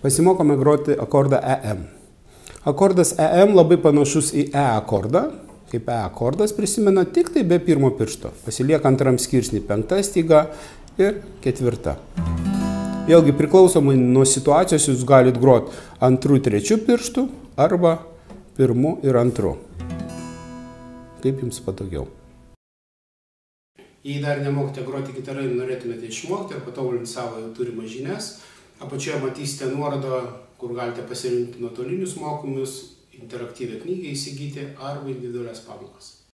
Pasimokome groti akordą EM. Akordas EM labai panašus į E akordą, kaip E akordas prisimena tik tai be pirmo piršto. Pasilieka antram skirsnį penkta styga ir ketvirta. Vėlgi priklausomai nuo situacijos jūs galit groti antrų, trečių pirštų arba pirmų ir antrų. Kaip jums patogiau. Jei dar nemokite groti gitarai norėtumėte išmokti ir patobulinti savo jau turimas žinias, apačioje matysite nuorodą, kur galite pasirinkti nuotolinius mokymus, interaktyvią knygą įsigyti arba individualias pamokas.